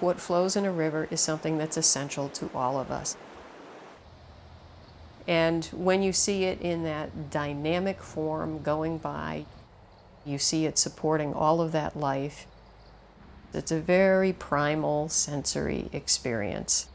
What flows in a river is something that's essential to all of us. And when you see it in that dynamic form going by, you see it supporting all of that life. It's a very primal sensory experience.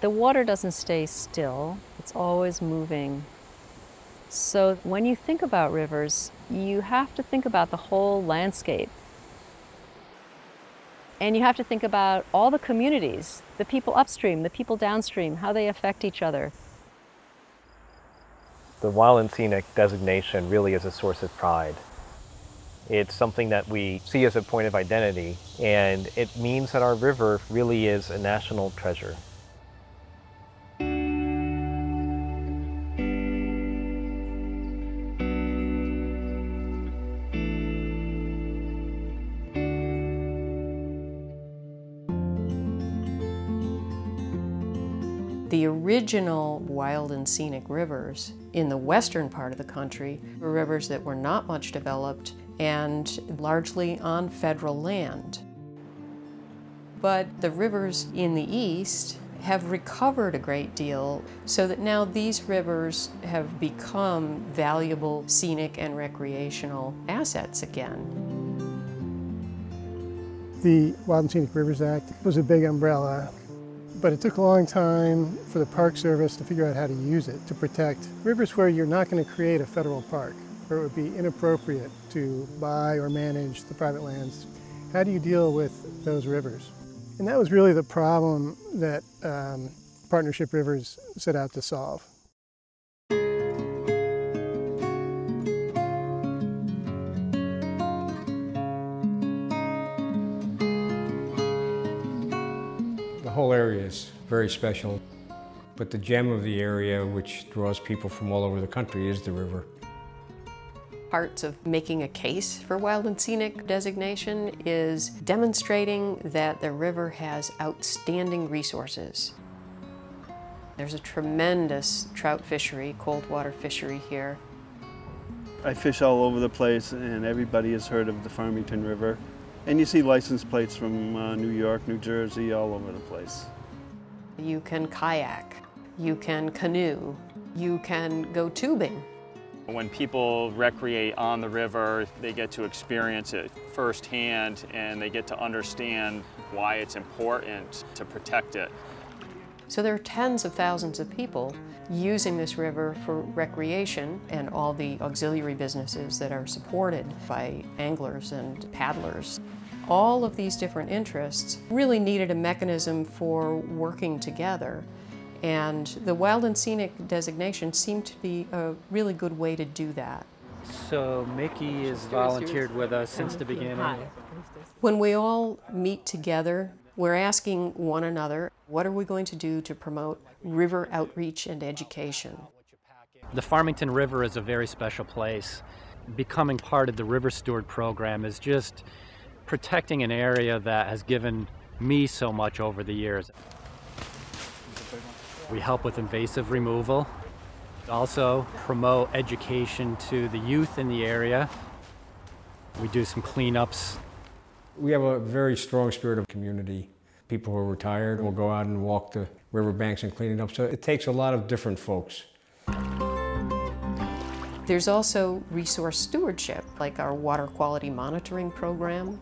The water doesn't stay still, it's always moving. So when you think about rivers, you have to think about the whole landscape. And you have to think about all the communities, the people upstream, the people downstream, how they affect each other. The wild and scenic designation really is a source of pride. It's something that we see as a point of identity, and it means that our river really is a national treasure. The original wild and scenic rivers in the western part of the country were rivers that were not much developed and largely on federal land. But the rivers in the east have recovered a great deal so that now these rivers have become valuable scenic and recreational assets again. The Wild and Scenic Rivers Act was a big umbrella but it took a long time for the Park Service to figure out how to use it to protect rivers where you're not going to create a federal park, where it would be inappropriate to buy or manage the private lands. How do you deal with those rivers? And that was really the problem that um, Partnership Rivers set out to solve. The whole area is very special, but the gem of the area, which draws people from all over the country, is the river. Parts of making a case for wild and scenic designation is demonstrating that the river has outstanding resources. There's a tremendous trout fishery, cold water fishery here. I fish all over the place and everybody has heard of the Farmington River. And you see license plates from uh, New York, New Jersey, all over the place. You can kayak, you can canoe, you can go tubing. When people recreate on the river, they get to experience it firsthand and they get to understand why it's important to protect it. So there are tens of thousands of people using this river for recreation and all the auxiliary businesses that are supported by anglers and paddlers. All of these different interests really needed a mechanism for working together. And the wild and scenic designation seemed to be a really good way to do that. So Mickey has volunteered with us since the beginning. When we all meet together, we're asking one another, what are we going to do to promote river outreach and education? The Farmington River is a very special place. Becoming part of the River Steward program is just protecting an area that has given me so much over the years. We help with invasive removal, also promote education to the youth in the area. We do some cleanups we have a very strong spirit of community. People who are retired will go out and walk the riverbanks and cleaning up. So it takes a lot of different folks. There's also resource stewardship, like our water quality monitoring program.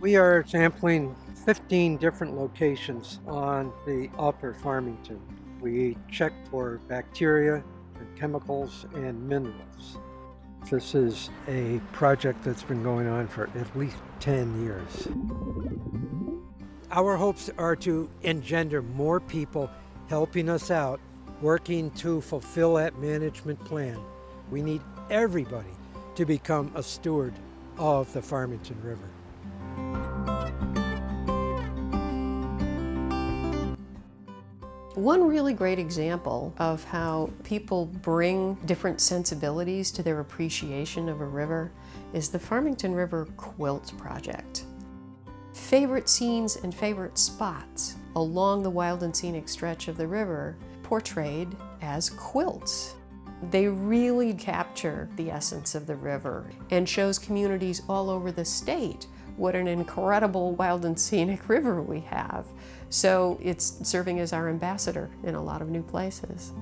We are sampling 15 different locations on the upper Farmington. We check for bacteria and chemicals and minerals. This is a project that's been going on for at least 10 years. Our hopes are to engender more people helping us out, working to fulfill that management plan. We need everybody to become a steward of the Farmington River. One really great example of how people bring different sensibilities to their appreciation of a river is the Farmington River Quilt Project. Favorite scenes and favorite spots along the wild and scenic stretch of the river portrayed as quilts. They really capture the essence of the river and shows communities all over the state what an incredible wild and scenic river we have. So it's serving as our ambassador in a lot of new places.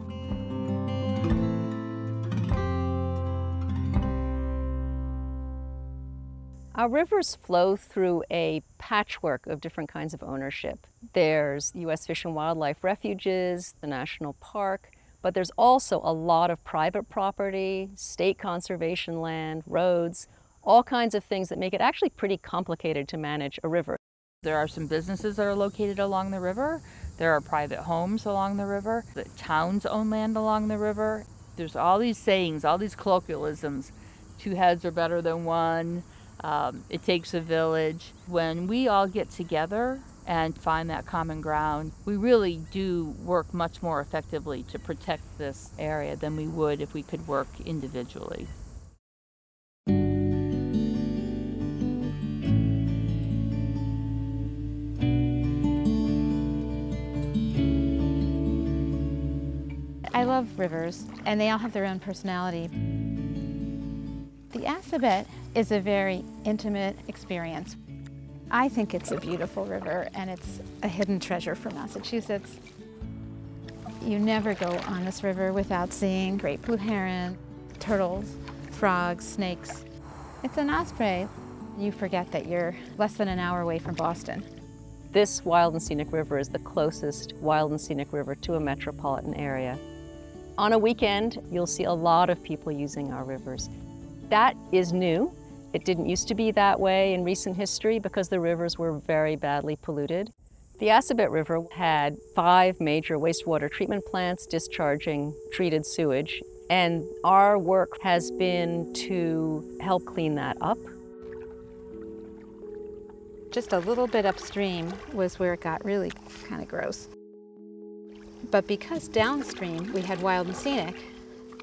Our rivers flow through a patchwork of different kinds of ownership. There's U.S. Fish and Wildlife Refuges, the National Park, but there's also a lot of private property, state conservation land, roads, all kinds of things that make it actually pretty complicated to manage a river. There are some businesses that are located along the river. There are private homes along the river. The towns own land along the river. There's all these sayings, all these colloquialisms. Two heads are better than one. Um, it takes a village. When we all get together and find that common ground, we really do work much more effectively to protect this area than we would if we could work individually. I love rivers, and they all have their own personality. The Assabet is a very intimate experience. I think it's a beautiful river, and it's a hidden treasure for Massachusetts. You never go on this river without seeing great blue heron, turtles, frogs, snakes. It's an osprey. You forget that you're less than an hour away from Boston. This wild and scenic river is the closest wild and scenic river to a metropolitan area. On a weekend, you'll see a lot of people using our rivers. That is new. It didn't used to be that way in recent history because the rivers were very badly polluted. The Assabet River had five major wastewater treatment plants discharging treated sewage, and our work has been to help clean that up. Just a little bit upstream was where it got really kind of gross. But because downstream we had wild and scenic,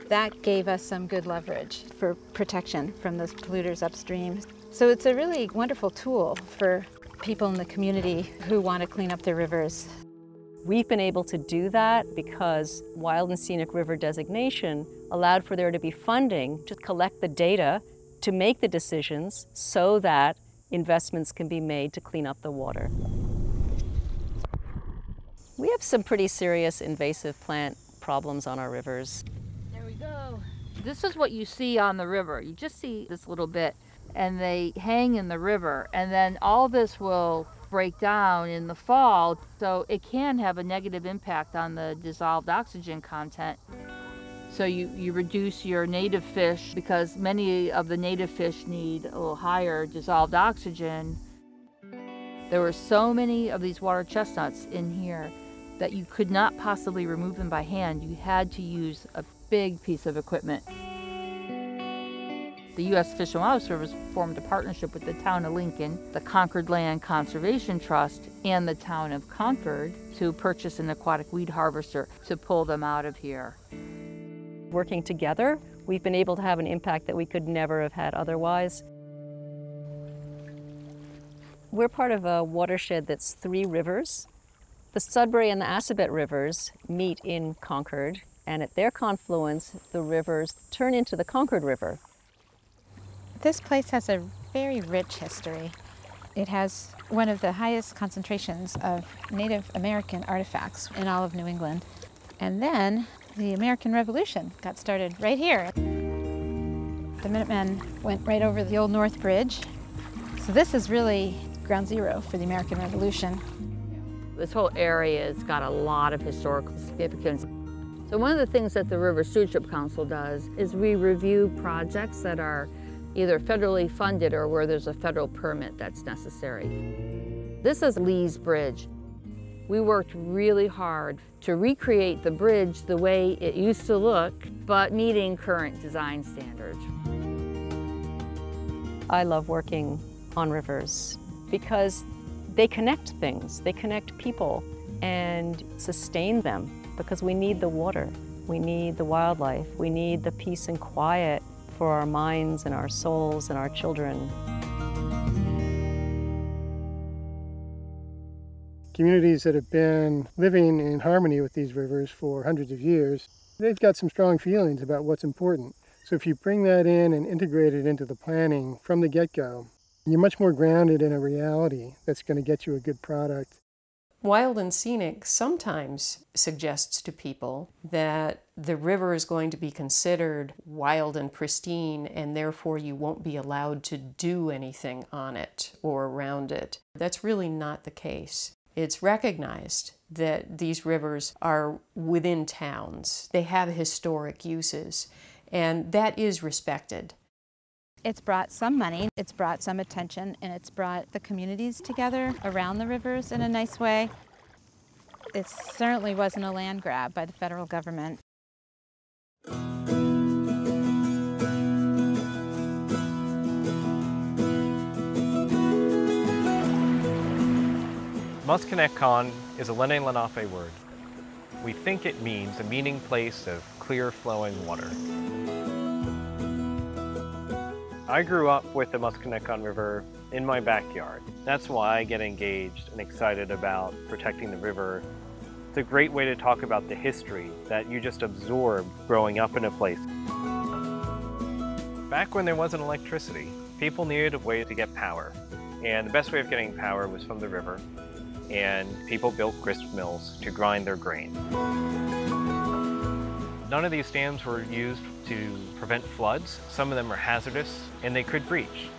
that gave us some good leverage for protection from those polluters upstream. So it's a really wonderful tool for people in the community who want to clean up their rivers. We've been able to do that because Wild and Scenic River designation allowed for there to be funding to collect the data to make the decisions so that investments can be made to clean up the water. We have some pretty serious invasive plant problems on our rivers. This is what you see on the river. You just see this little bit and they hang in the river and then all this will break down in the fall so it can have a negative impact on the dissolved oxygen content. So you, you reduce your native fish because many of the native fish need a little higher dissolved oxygen. There were so many of these water chestnuts in here that you could not possibly remove them by hand. You had to use a big piece of equipment. The U.S. Fish and Wildlife Service formed a partnership with the town of Lincoln, the Concord Land Conservation Trust, and the town of Concord to purchase an aquatic weed harvester to pull them out of here. Working together, we've been able to have an impact that we could never have had otherwise. We're part of a watershed that's three rivers the Sudbury and the Assabet rivers meet in Concord, and at their confluence, the rivers turn into the Concord River. This place has a very rich history. It has one of the highest concentrations of Native American artifacts in all of New England. And then the American Revolution got started right here. The Minutemen went right over the Old North Bridge. So this is really ground zero for the American Revolution. This whole area has got a lot of historical significance. So one of the things that the River Stewardship Council does is we review projects that are either federally funded or where there's a federal permit that's necessary. This is Lee's Bridge. We worked really hard to recreate the bridge the way it used to look, but meeting current design standards. I love working on rivers because they connect things, they connect people and sustain them because we need the water, we need the wildlife, we need the peace and quiet for our minds and our souls and our children. Communities that have been living in harmony with these rivers for hundreds of years They've got some strong feelings about what's important. So if you bring that in and integrate it into the planning from the get-go, you're much more grounded in a reality that's going to get you a good product. Wild and Scenic sometimes suggests to people that the river is going to be considered wild and pristine, and therefore you won't be allowed to do anything on it or around it. That's really not the case. It's recognized that these rivers are within towns, they have historic uses, and that is respected. It's brought some money, it's brought some attention, and it's brought the communities together around the rivers in a nice way. It certainly wasn't a land grab by the federal government. Musconetcong is a Lenni Lenape word. We think it means a meaning place of clear flowing water. I grew up with the Musconetcong River in my backyard. That's why I get engaged and excited about protecting the river. It's a great way to talk about the history that you just absorb growing up in a place. Back when there wasn't electricity, people needed a way to get power. And the best way of getting power was from the river. And people built grist mills to grind their grain. None of these dams were used to prevent floods. Some of them are hazardous and they could breach.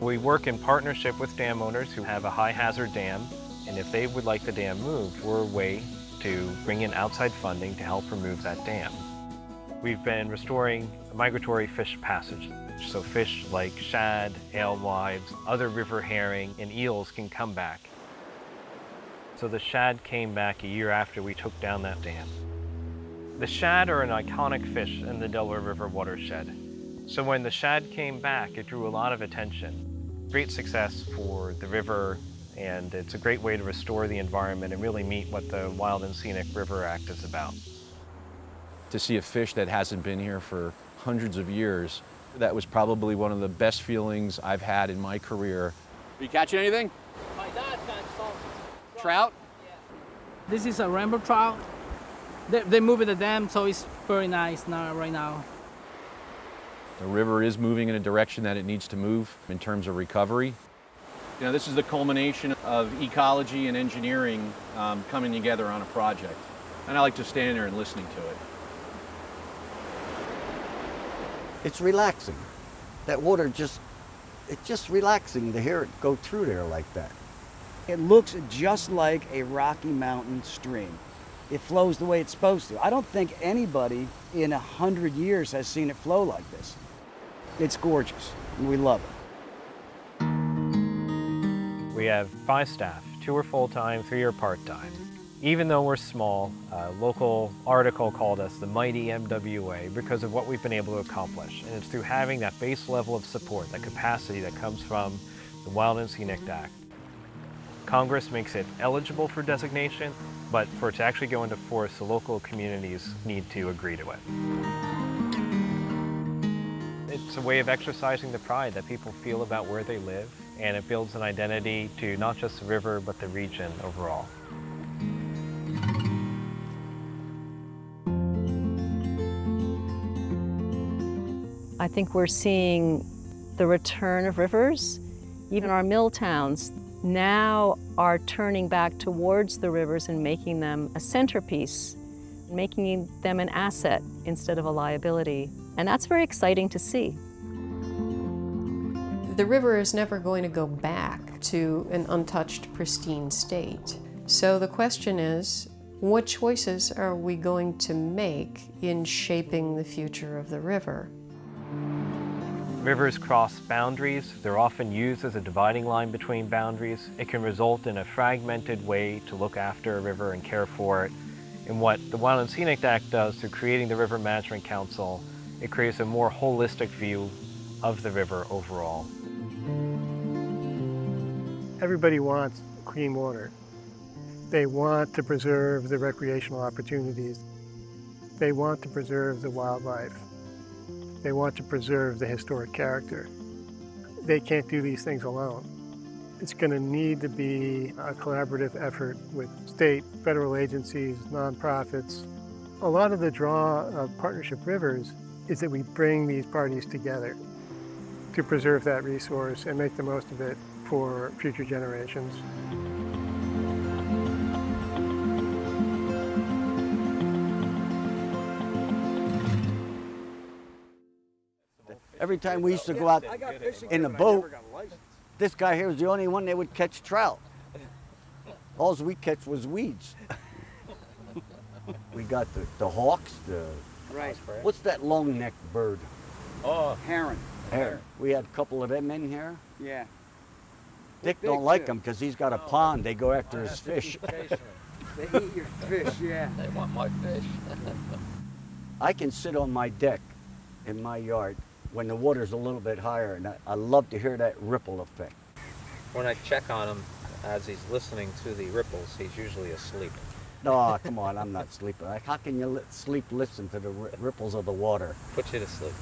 We work in partnership with dam owners who have a high hazard dam and if they would like the dam moved, we're a way to bring in outside funding to help remove that dam. We've been restoring migratory fish passage. So fish like shad, alewives, other river herring, and eels can come back. So the shad came back a year after we took down that dam. The shad are an iconic fish in the Delaware River watershed. So when the shad came back, it drew a lot of attention. Great success for the river, and it's a great way to restore the environment and really meet what the Wild and Scenic River Act is about. To see a fish that hasn't been here for hundreds of years, that was probably one of the best feelings I've had in my career. Are you catching anything? My dad caught some Trout? Yeah. This is a rainbow trout. They, they moved the dam, so it's very nice now, right now. The river is moving in a direction that it needs to move in terms of recovery. You know, this is the culmination of ecology and engineering um, coming together on a project. And I like to stand there and listening to it. It's relaxing. That water just, it's just relaxing to hear it go through there like that. It looks just like a Rocky Mountain stream. It flows the way it's supposed to. I don't think anybody in a hundred years has seen it flow like this. It's gorgeous, and we love it. We have five staff, two are full-time, three are part-time. Even though we're small, a local article called us the mighty MWA because of what we've been able to accomplish. And it's through having that base level of support, that capacity that comes from the Wild and Scenic Act. Congress makes it eligible for designation, but for it to actually go into force, the local communities need to agree to it. It's a way of exercising the pride that people feel about where they live, and it builds an identity to not just the river, but the region overall. I think we're seeing the return of rivers. Even our mill towns now are turning back towards the rivers and making them a centerpiece, making them an asset instead of a liability. And that's very exciting to see. The river is never going to go back to an untouched, pristine state. So the question is, what choices are we going to make in shaping the future of the river? Rivers cross boundaries. They're often used as a dividing line between boundaries. It can result in a fragmented way to look after a river and care for it. And what the Wild and Scenic Act does through creating the River Management Council, it creates a more holistic view of the river overall. Everybody wants clean water. They want to preserve the recreational opportunities. They want to preserve the wildlife. They want to preserve the historic character. They can't do these things alone. It's going to need to be a collaborative effort with state, federal agencies, nonprofits, A lot of the draw of Partnership Rivers is that we bring these parties together to preserve that resource and make the most of it for future generations. Every time we used to go out in the boat, this guy here was the only one that would catch trout. All we catch was weeds. we got the, the hawks, the Right. what's that long necked bird? Oh, heron. Heron. We had a couple of them in here. Yeah. Dick Big, don't like too. them because he's got a pond. They go after his fish. They eat your fish, yeah. They want my fish. I can sit on my deck in my yard when the water's a little bit higher, and I, I love to hear that ripple effect. When I check on him as he's listening to the ripples, he's usually asleep. No, come on, I'm not sleeping. Like, How can you li- sleep listen to the ri- ripples of the water? Put you to sleep.